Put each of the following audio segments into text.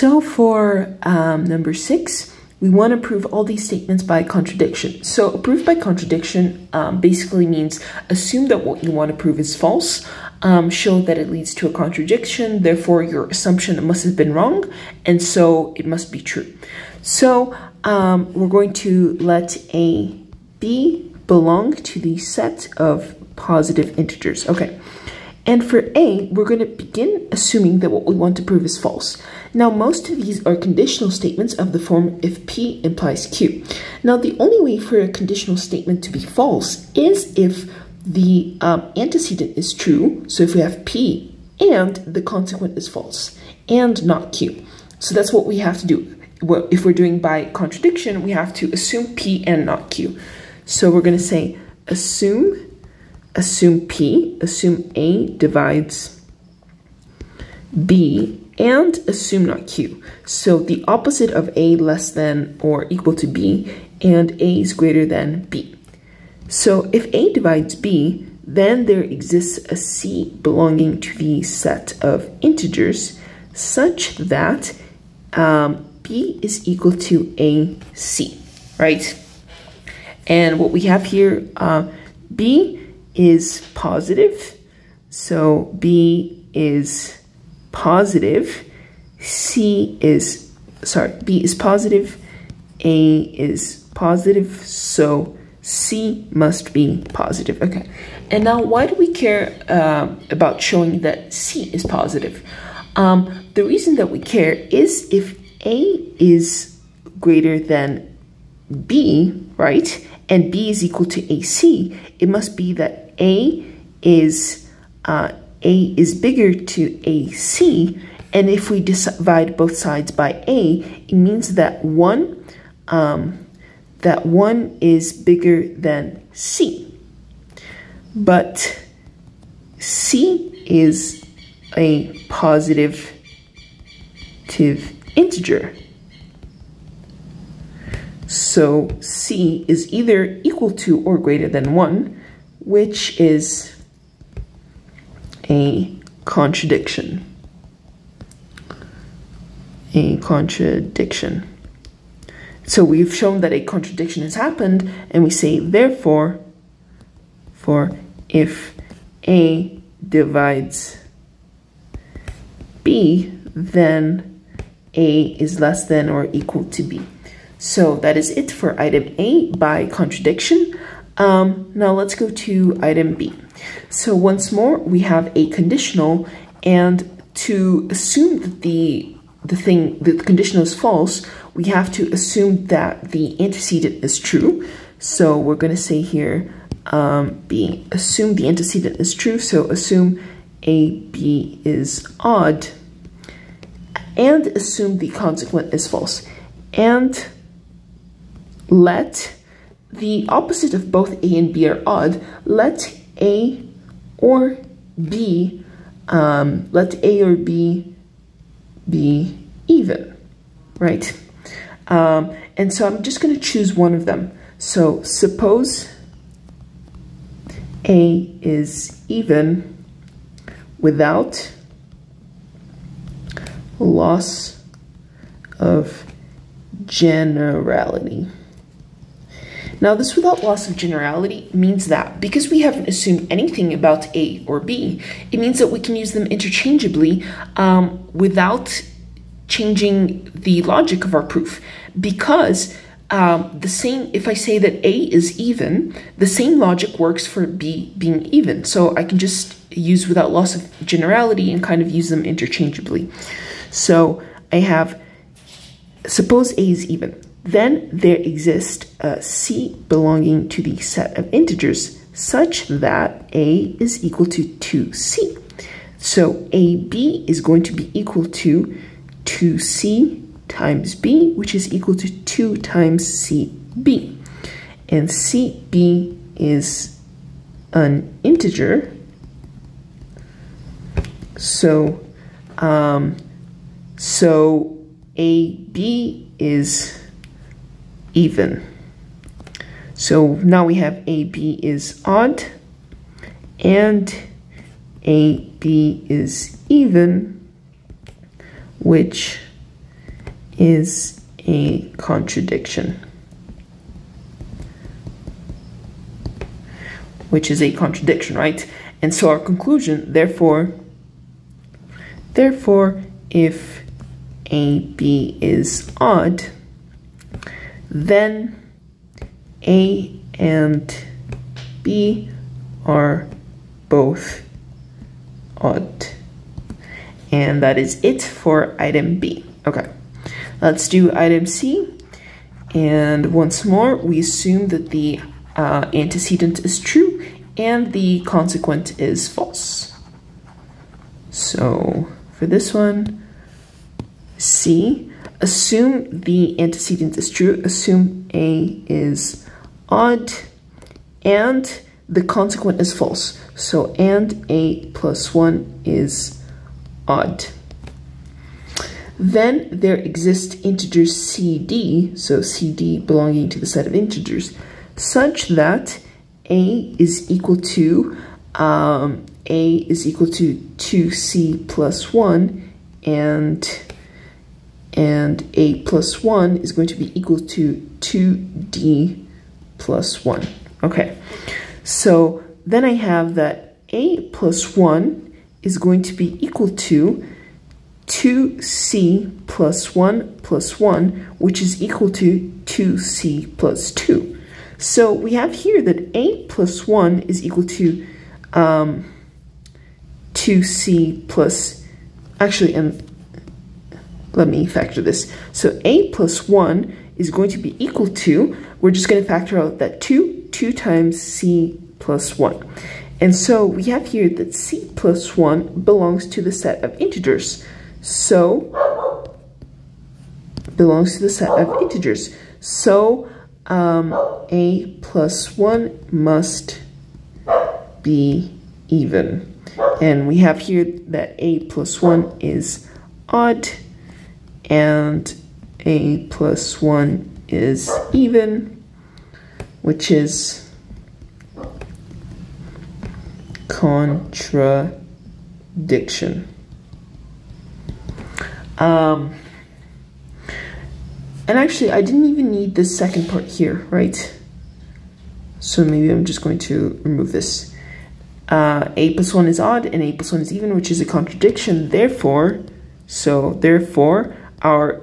So for um, number six, we want to prove all these statements by contradiction. So proof by contradiction um, basically means assume that what you want to prove is false, um, show that it leads to a contradiction, therefore your assumption must have been wrong, and so it must be true. So um, we're going to let A, B belong to the set of positive integers. Okay. And for A, we're going to begin assuming that what we want to prove is false. Now, most of these are conditional statements of the form if P implies Q. Now, the only way for a conditional statement to be false is if the um, antecedent is true, so if we have P and the consequent is false, and not Q. So that's what we have to do. Well, If we're doing by contradiction, we have to assume P and not Q. So we're going to say assume assume P, assume A divides B, and assume not Q. So the opposite of A less than or equal to B, and A is greater than B. So if A divides B, then there exists a C belonging to the set of integers such that um, B is equal to AC, right? And what we have here, uh, B is positive. So B is positive. C is, sorry, B is positive. A is positive. So C must be positive. Okay. And now why do we care uh, about showing that C is positive? Um, the reason that we care is if A is greater than B, right? And B is equal to AC, it must be that a is uh, A is bigger to AC, and if we divide both sides by A, it means that one um, that one is bigger than C. But C is a positive integer. So C is either equal to or greater than 1, which is a contradiction. A contradiction. So we've shown that a contradiction has happened, and we say, therefore, for if A divides B, then A is less than or equal to B. So that is it for item A by contradiction. Um, now let's go to item B. So once more, we have a conditional, and to assume that the the thing that the conditional is false, we have to assume that the antecedent is true. So we're going to say here um, B, assume the antecedent is true. So assume A, B is odd, and assume the consequent is false. And let the opposite of both A and B are odd, let A or B, um, let A or B be even, right? Um, and so I'm just going to choose one of them. So suppose A is even without loss of generality. Now, this without loss of generality means that because we haven't assumed anything about A or B, it means that we can use them interchangeably um, without changing the logic of our proof. Because um, the same, if I say that A is even, the same logic works for B being even. So I can just use without loss of generality and kind of use them interchangeably. So I have, suppose A is even. Then there exists a C belonging to the set of integers such that A is equal to 2C. So AB is going to be equal to 2C times B, which is equal to 2 times CB. And CB is an integer. So, um, so AB is even. So now we have AB is odd and AB is even, which is a contradiction. Which is a contradiction, right? And so our conclusion, therefore, therefore, if AB is odd, then A and B are both odd. And that is it for item B. Okay, let's do item C. And once more, we assume that the uh, antecedent is true and the consequent is false. So for this one, C, assume the antecedent is true, assume A is odd, and the consequent is false. So and A plus 1 is odd. Then there exist integers CD, so CD belonging to the set of integers, such that A is equal to, um, A is equal to 2C plus 1, and, and A plus 1 is going to be equal to 2D plus 1. Okay, so then I have that A plus 1 is going to be equal to 2c plus 1 plus 1, which is equal to 2c plus 2. So we have here that a plus 1 is equal to um, 2c plus, actually, and let me factor this. So a plus 1 is going to be equal to, we're just going to factor out that 2, 2 times c plus 1. And so we have here that c plus 1 belongs to the set of integers. So, belongs to the set of integers. So, um, a plus 1 must be even. And we have here that a plus 1 is odd and a plus 1 is even, which is contradiction. Um, and actually, I didn't even need the second part here, right? So maybe I'm just going to remove this. Uh, a plus 1 is odd and a plus 1 is even, which is a contradiction. Therefore, so therefore, our,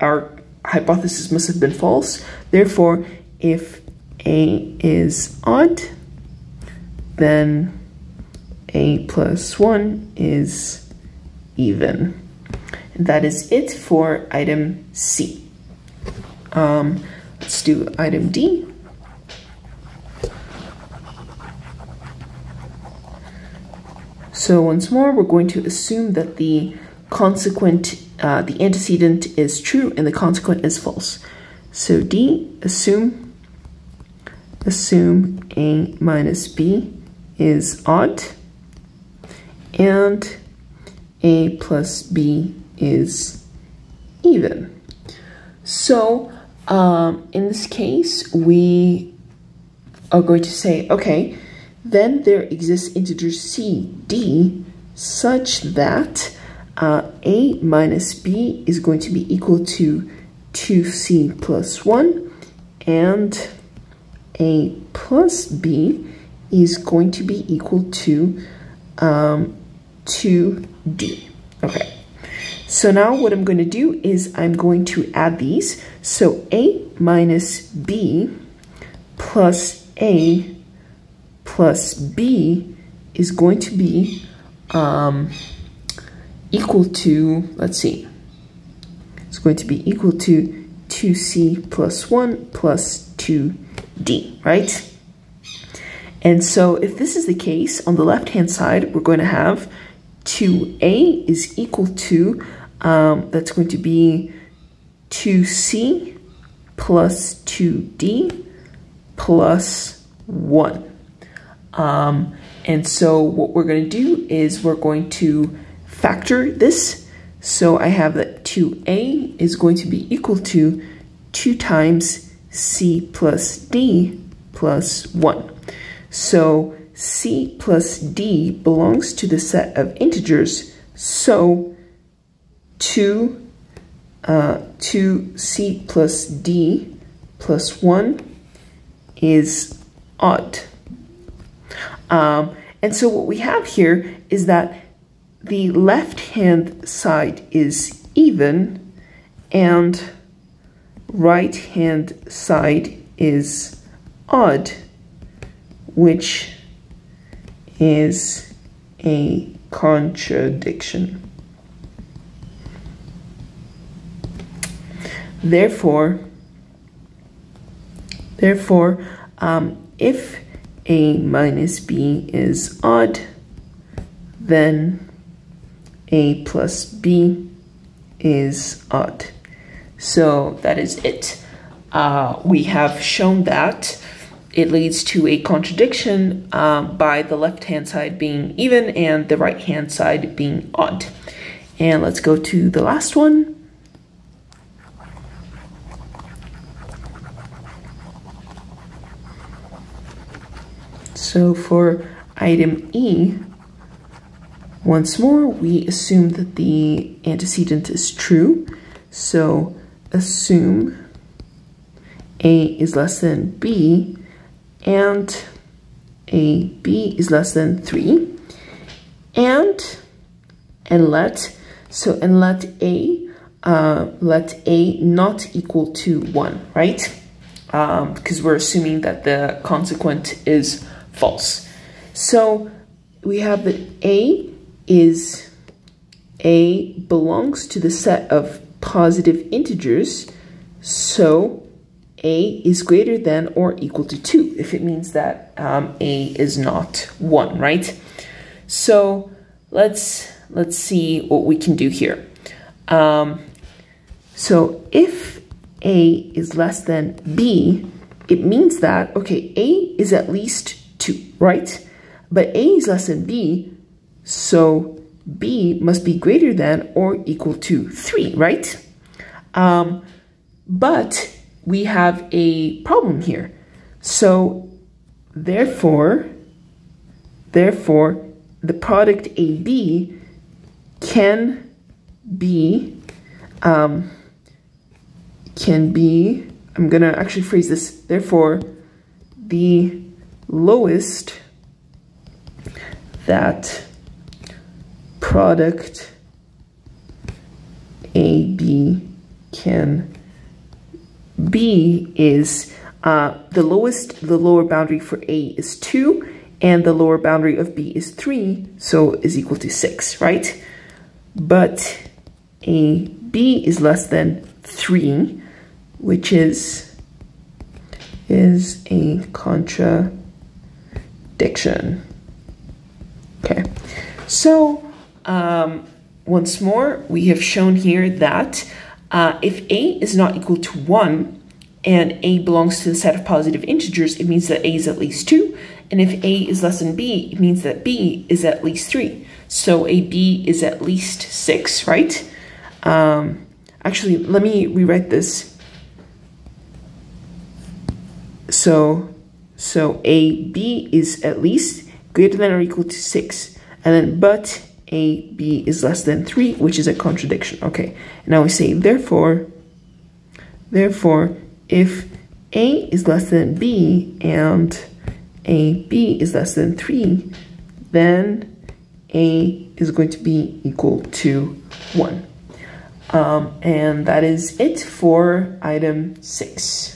our hypothesis must have been false. Therefore, if a is odd, then a plus 1 is even. And that is it for item C. Um, let's do item D. So once more, we're going to assume that the consequent, uh, the antecedent is true and the consequent is false. So D, assume, assume A minus B is odd and a plus b is even. So um, in this case, we are going to say, okay, then there exists integer c, d, such that uh, a minus b is going to be equal to 2c plus 1, and a plus b is going to be equal to um, 2D. Okay, so now what I'm going to do is I'm going to add these. So A minus B plus A plus B is going to be um, equal to, let's see, it's going to be equal to 2C plus 1 plus 2D, right? And so if this is the case, on the left-hand side, we're going to have 2a is equal to, um, that's going to be 2c plus 2d plus 1. Um, and so what we're going to do is we're going to factor this. So I have that 2a is going to be equal to 2 times c plus d plus 1. So c plus d belongs to the set of integers, so 2 uh, 2c plus d plus 1 is odd. Um, and so what we have here is that the left-hand side is even and right-hand side is odd, which is a contradiction. Therefore, therefore, um, if a minus b is odd, then a plus b is odd. So that is it. Uh, we have shown that it leads to a contradiction um, by the left-hand side being even and the right-hand side being odd. And let's go to the last one. So for item E, once more, we assume that the antecedent is true. So assume A is less than B and a b is less than 3 and and let so and let a uh, let a not equal to 1 right? Um, because we're assuming that the consequent is false. So we have that a is a belongs to the set of positive integers so a is greater than or equal to 2 if it means that um, a is not 1, right? So let's let's see what we can do here. Um, so if a is less than b, it means that, okay, a is at least 2, right? But a is less than b, so b must be greater than or equal to 3, right? Um, but we have a problem here. So therefore, therefore, the product AB can be, um, can be, I'm gonna actually phrase this, therefore, the lowest that product AB can B is uh, the lowest, the lower boundary for A is 2, and the lower boundary of B is 3, so is equal to 6, right? But a B is less than 3, which is, is a contradiction. Okay, so um, once more, we have shown here that uh, if a is not equal to 1 and a belongs to the set of positive integers, it means that a is at least 2. And if a is less than b, it means that b is at least 3. So a b is at least 6, right? Um, actually, let me rewrite this. So, so a b is at least greater than or equal to 6. And then but a, b is less than 3, which is a contradiction. Okay, now we say therefore, therefore, if a is less than b and a, b is less than 3, then a is going to be equal to 1. Um, and that is it for item 6.